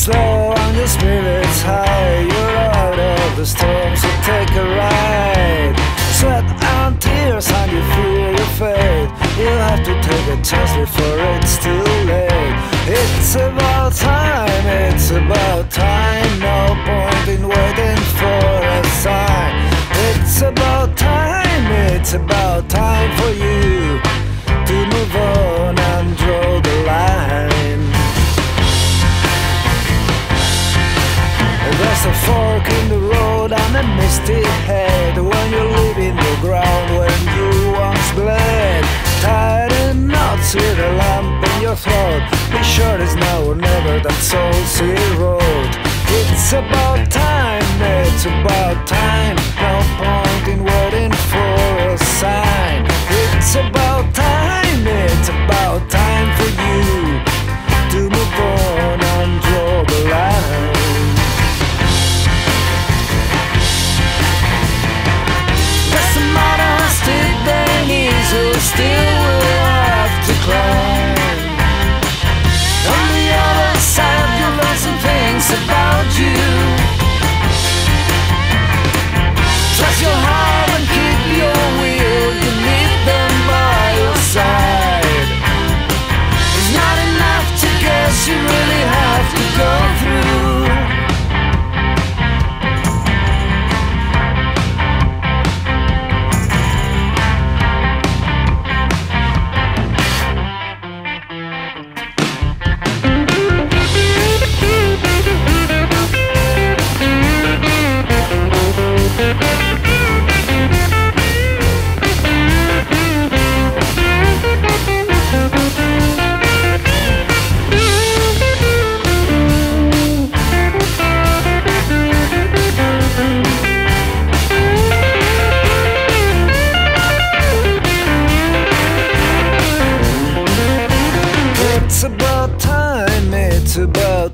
slow and your spirit's high. You're out of the storm, so take a ride. Sweat and tears, and you feel your fate. You'll have to take a chance before it's too late. It's about time, it's about time. No point in waiting for a sign. It's about time, it's about time for you. When you're leaving the ground when you once bled. Tied in knots with a lump in your throat. Be sure it's now or never that soul sea road. It's about time, it's about time. No point in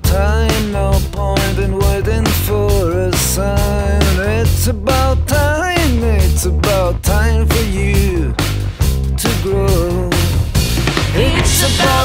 time, no point in waiting for a sign. It's about time, it's about time for you to grow. It's about